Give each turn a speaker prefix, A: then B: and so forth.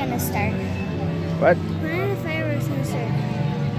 A: gonna start. What?